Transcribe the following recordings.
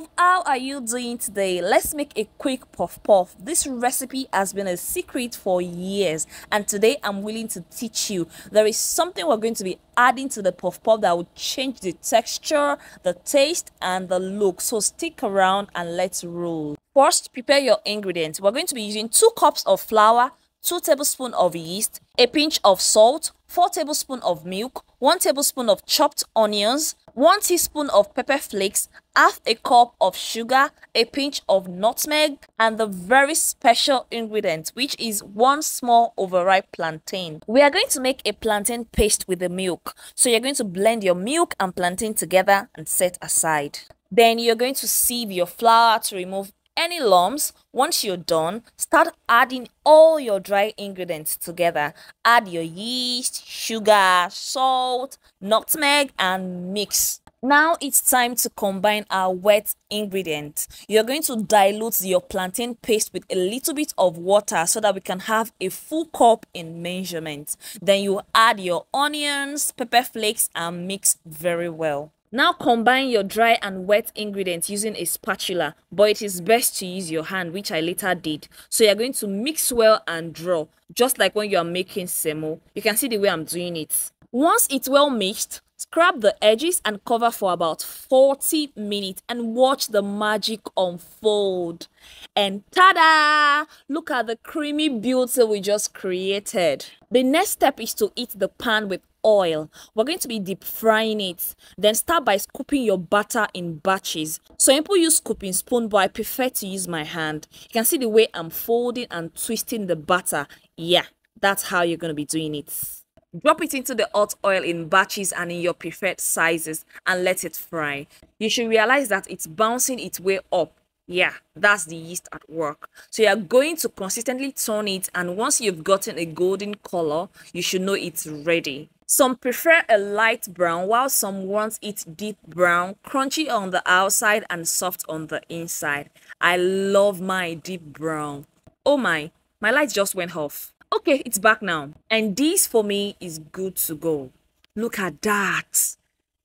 love how are you doing today? Let's make a quick puff puff. This recipe has been a secret for years and today i'm willing to teach you. There is something we're going to be adding to the puff puff that will change the texture the taste and the look. So stick around and let's roll. First prepare your ingredients. We're going to be using two cups of flour 2 tablespoons of yeast, a pinch of salt, 4 tablespoons of milk, 1 tablespoon of chopped onions, 1 teaspoon of pepper flakes, half a cup of sugar, a pinch of nutmeg, and the very special ingredient which is 1 small overripe plantain. We are going to make a plantain paste with the milk. So you're going to blend your milk and plantain together and set aside. Then you're going to sieve your flour to remove any lumps once you're done start adding all your dry ingredients together add your yeast sugar salt nutmeg and mix now it's time to combine our wet ingredients. You're going to dilute your plantain paste with a little bit of water so that we can have a full cup in measurement. Then you add your onions, pepper flakes and mix very well. Now combine your dry and wet ingredients using a spatula, but it is best to use your hand, which I later did. So you're going to mix well and draw, just like when you are making semo. You can see the way I'm doing it. Once it's well mixed, Scrap the edges and cover for about 40 minutes and watch the magic unfold. And ta-da! Look at the creamy beauty we just created. The next step is to heat the pan with oil. We're going to be deep frying it. Then start by scooping your butter in batches. Some people use scooping spoon, but I prefer to use my hand. You can see the way I'm folding and twisting the butter. Yeah, that's how you're going to be doing it. Drop it into the hot oil in batches and in your preferred sizes and let it fry. You should realize that it's bouncing its way up. Yeah, that's the yeast at work. So you're going to consistently turn it and once you've gotten a golden color, you should know it's ready. Some prefer a light brown while some want it deep brown, crunchy on the outside and soft on the inside. I love my deep brown. Oh my, my light just went off. Okay, it's back now. And this for me is good to go. Look at that.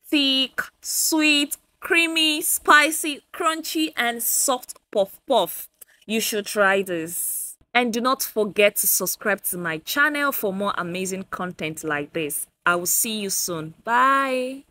Thick, sweet, creamy, spicy, crunchy, and soft puff puff. You should try this. And do not forget to subscribe to my channel for more amazing content like this. I will see you soon. Bye.